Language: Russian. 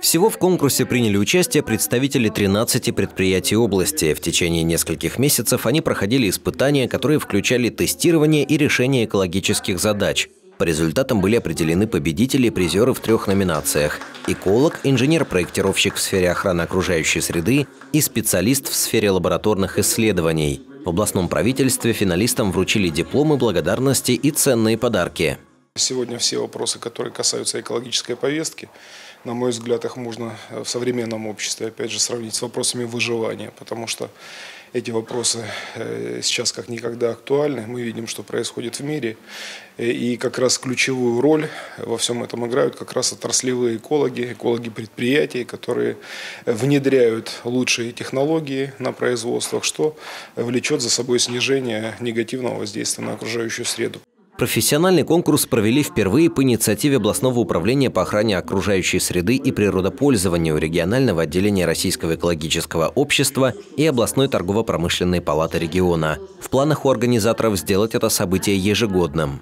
Всего в конкурсе приняли участие представители 13 предприятий области. В течение нескольких месяцев они проходили испытания, которые включали тестирование и решение экологических задач. По результатам были определены победители и призеры в трех номинациях – эколог, инженер-проектировщик в сфере охраны окружающей среды и специалист в сфере лабораторных исследований. В областном правительстве финалистам вручили дипломы благодарности и ценные подарки. Сегодня все вопросы, которые касаются экологической повестки, на мой взгляд, их можно в современном обществе, опять же, сравнить с вопросами выживания, потому что эти вопросы э, сейчас как никогда актуальны. Мы видим, что происходит в мире. И как раз ключевую роль во всем этом играют как раз отраслевые экологи, экологи предприятий, которые внедряют лучшие технологии на производствах, что влечет за собой снижение негативного воздействия на окружающую среду. Профессиональный конкурс провели впервые по инициативе областного управления по охране окружающей среды и природопользованию регионального отделения Российского экологического общества и областной торгово-промышленной палаты региона. В планах у организаторов сделать это событие ежегодным.